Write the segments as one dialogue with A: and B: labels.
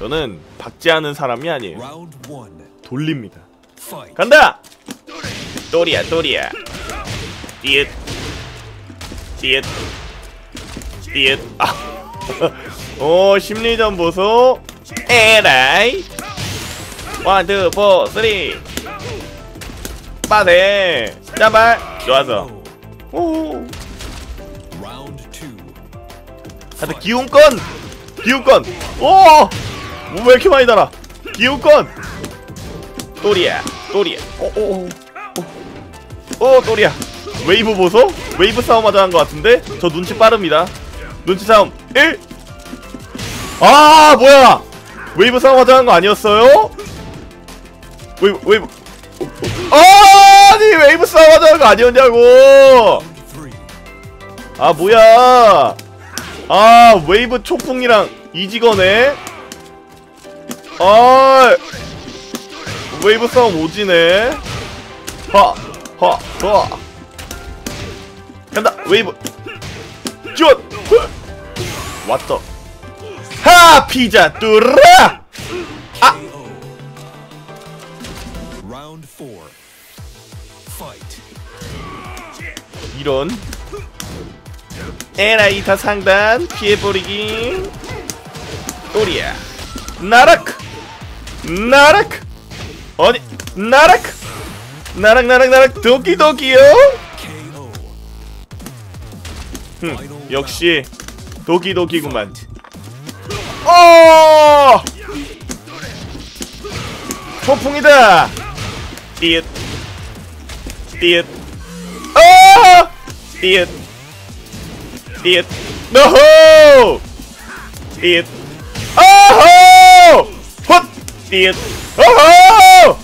A: 저는 박지 않은 사람이 아니에요. 돌립니다. 간다! 또리야 또리야. 띠읕 띠읕 띠읕 아. 오 심리전 보소. 에라이. 원투 포 쓰리 빠세. 짜발 좋아서. 오. 하여튼 기원권! 기원권! 오 왜 이렇게 많이 달아? 기원권! 또리야 또리야. 오오오 오 또리야. 웨이브 보소? 웨이브 싸움 하자 한것 같은데? 저 눈치 빠릅니다. 눈치 싸움 1 아 뭐야! 웨이브 싸움 하자 한거 아니었어요? 웨이브 웨이브. 아니 웨이브 싸움 하자 한거 아니었냐고. 아 뭐야! 아 웨이브 초풍이랑 이지거네 아 웨이브 싸움 오지네. 하하하 간다 웨이브. 쭈 왔다 하 피자 뚜라.
B: Fight.
A: 이런. 에라이타 상단 피해버리기. 또리야. 나락 나락! 어디 나락! 나락 나락 나락 도끼도끼요. 흠, 역시 도끼도끼구만. 어! 초풍이다! 띠읕 띠읕 어! 띠읕 띠읕 노호! 헛 띠읕 어호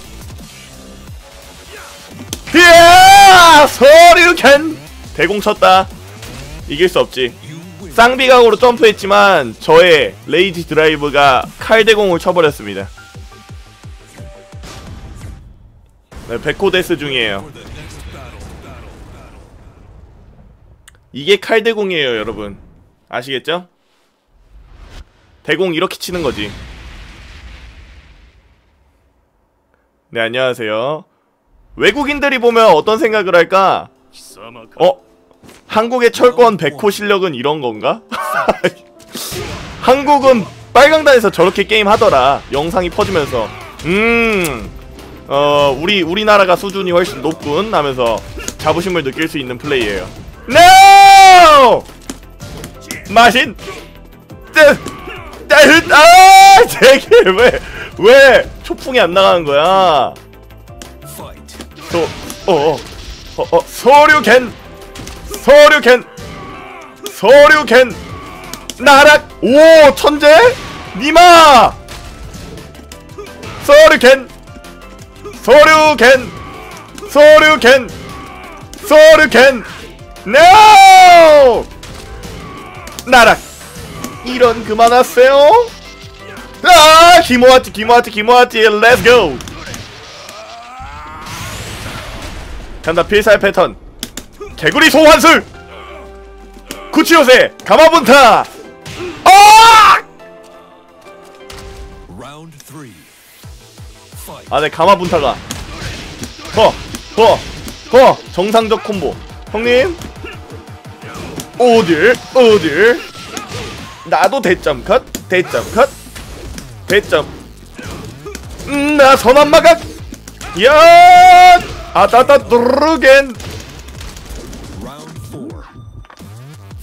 A: 이야 서류캔 대공 쳤다 이길 수 없지. 쌍비각으로 점프했지만 저의 레이지 드라이브가 칼대공을 쳐버렸습니다. 네, 백호데스 중이에요. 이게 칼대공이에요, 여러분. 아시겠죠? 대공 이렇게 치는 거지. 네, 안녕하세요. 외국인들이 보면 어떤 생각을 할까? 어? 한국의 철권 백호 실력은 이런 건가? 한국은 빨강단에서 저렇게 게임 하더라. 영상이 퍼지면서. 음, 어, 우리, 우리나라가 수준이 훨씬 높군 하면서 자부심을 느낄 수 있는 플레이예요. NO! 마신! 뜨! 뜨! 아! 제게 왜, 왜 초풍이 안 나가는 거야? 소, 어, 어, 어, 어! 소류캔! 소류캔! 나락! 오, 천재? 니마! 소류캔! 소류캔! 소류캔! 소류캔! NO! 나락! 이런 그만하세요! 아! 기모아티, 기모아티, 기모아티, 렛츠고! 간다 필살 패턴 개구리 소환술 구치요새 가마분타 아!
B: Round three. Fight.
A: 아네 가마분타가 허허허 정상적 콤보 형님 어딜 어딜 나도 대점 컷 대점 컷 대점 음, 나 선한 마각. 야! 아따따 누르겐.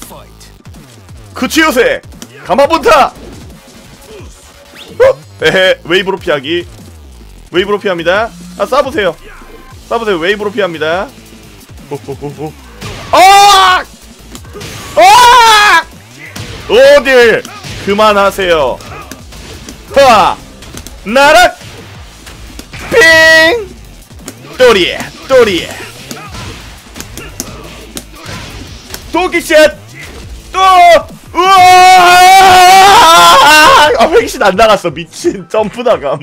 B: Fight.
A: 口寄せ. 가마분타. 어? 에헤 웨이브로 피하기. 웨이브로 피합니다. 아 쏴보세요. 쏴보세요. 웨이브로 피합니다. 호호호호. 아! 아! 어딜? 그만하세요 하 나락 핑 또리에 또리에 도끼샷 또 우와 아 횡신 안 나갔어 미친 점프 나감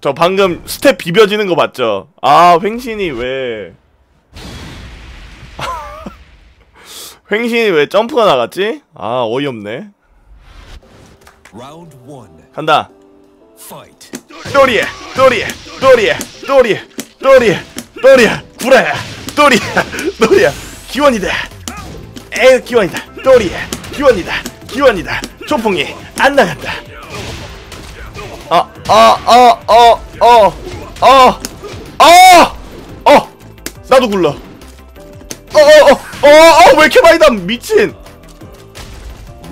A: 저 방금 스텝 비벼지는 거 맞죠? 아 횡신이 왜? 횡신이 왜 점프가 나갔지? 아 어이없네. 간다. 또리에 또리에 또리에 또리에 또리에 또리에 구라야 또리에 또리에. 기원이다. 에 기원이다. 또리에 기원이다. 기원이다. 초풍이 안 나간다. 아 아 아아어어어어 나도 굴러 어 어 어 어 왜 이렇게 많이 나 미친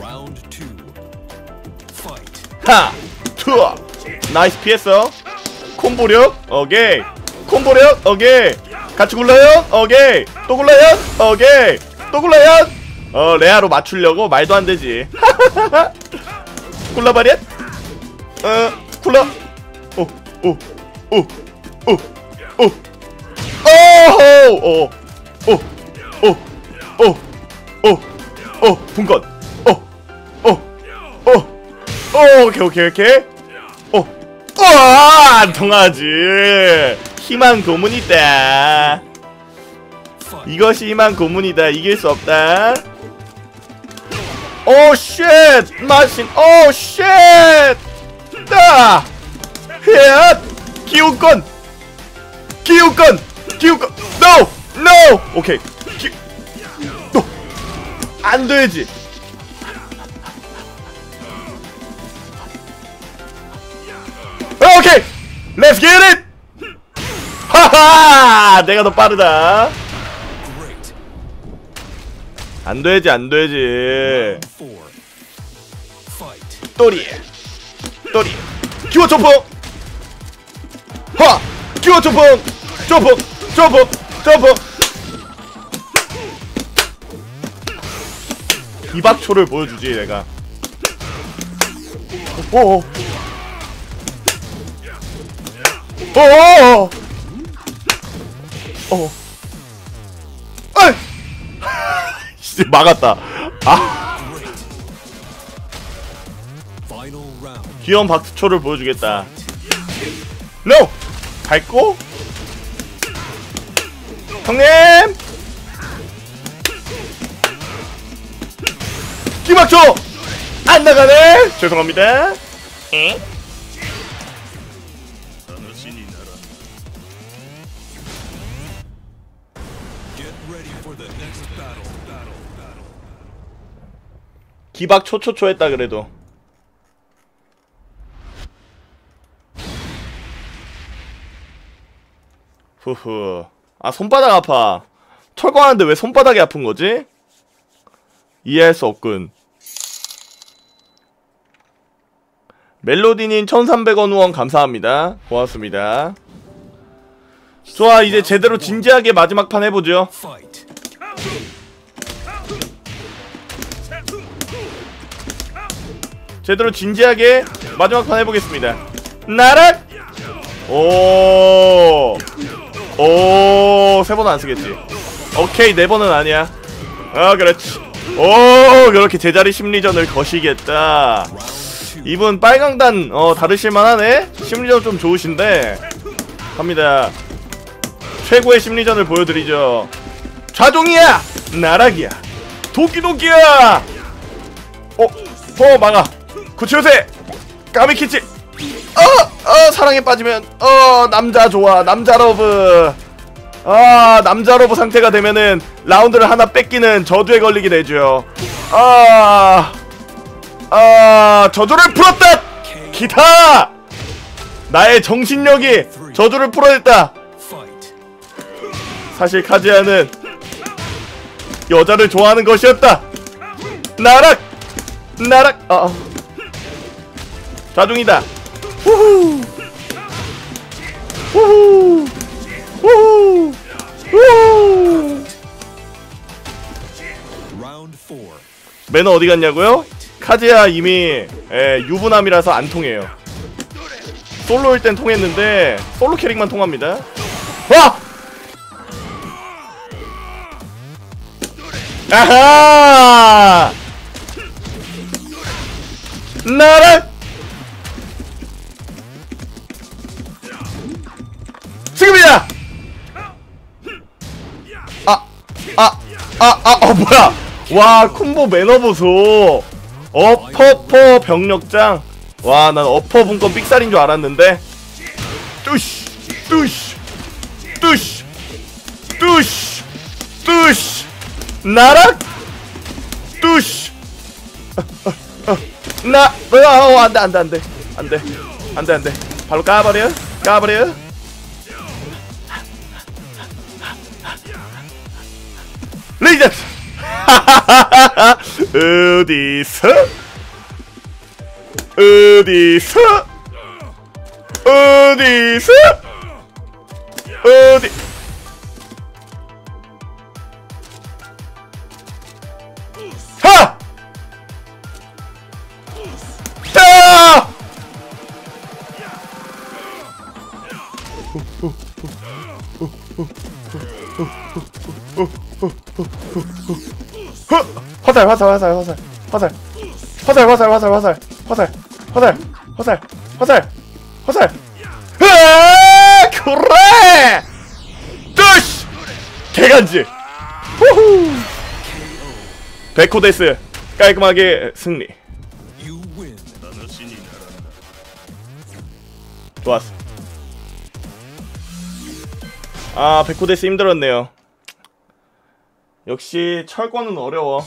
B: Round two. Fight.
A: 하! 투어! nice 피했어 콤보력 오케이 콤보력 오케이 같이 굴러요 오케이 또 굴러요 오케이 또 굴러요 어 레아로 맞추려고 말도 안 되지 굴러버려 어 굴러 오오오오오오 오호 오오오오오오 분건 오오오 오, 오케이 오케이 오케이 오, 우와 안 통하지 희망 고문이다. 이것이 희망 고문이다 이길 수 없다 오쉣 마신 오쉣 따 헷! 기운권. 기운권. 기운권. NO. NO. 오케이 기... NO 안 되지. 오케이 let's get it! 하하. 내가 더 빠르다. 안 되지 안 되지. 또리 또리. 기워 점프. 하! 기워 점프. 점프. 점프. 점프. 이박초를 보여주지 내가. 오오. 오오 오. 어이 진짜 막았다. 아 귀여운 박수초를 보여주겠다. NO! 밟고? 형님! 기박초! 안 나가네! 죄송합니다.
B: Battle. Battle.
A: 기박 초초초 했다 그래도. 후후. 아 손바닥 아파. 철거하는데 왜 손바닥이 아픈 거지? 이해할 수 없군. 멜로디님 1300원 후원 감사합니다. 고맙습니다. 좋아 이제 제대로 진지하게 마지막 판 해보죠. 제대로 진지하게 마지막 판 해보겠습니다. 나락! 오, 오, 세 번은 안 쓰겠지. 오케이, 네 번은 아니야. 아, 그렇지. 오, 그렇게 제자리 심리전을 거시겠다. 이분 빨강단, 어, 다르실만 하네? 심리전 좀 좋으신데. 갑니다. 최고의 심리전을 보여드리죠. 좌종이야! 나락이야! 도끼도끼야! 어, 어, 막아. 口寄せ! 가마키치! 어! 어! 사랑에 빠지면, 어! 남자 좋아. 남자 love. 아, 남자 love 상태가 되면은 라운드를 하나 뺏기는 저주에 걸리게 되죠. 아, 아, 저주를 풀었다! 来た! 나의 정신력이 저주를 풀어냈다! 사실 카즈야는 여자를 좋아하는 것이었다. 나락, 나락. 아, 자중이다. 후후, 후후.
B: Round four.
A: 매너 어디 갔냐고요? 카즈야 이미 에, 유부남이라서 안 통해요. 솔로일 땐 통했는데 솔로 캐릭만 통합니다. 와! 아하! 나락! 아, 아, 어, 뭐야! 와 콤보 매너 보소. 어퍼퍼 병력장. 와 난 어퍼 분건 삑살인 줄 알았는데. 뚜시 뚜시 뚜시 뚜시 뚜시. 나락? 뚜시. 나 어, 안 돼 안 돼 안 돼. 안 돼 안 돼 안 돼. 바로 까버려 까버려 레이저 어디서 어디서 어디서 어디 하! 야! 허! 화살 화살 화살 화살 화살 화살 화살 화살 화살 화살 화살 화살 화살 화살 으아! 그래 뜨시 개간지 후후 베코데스 깔끔하게 승리. 좋았어 아 베코데스 힘들었네요 역시 철권은 어려워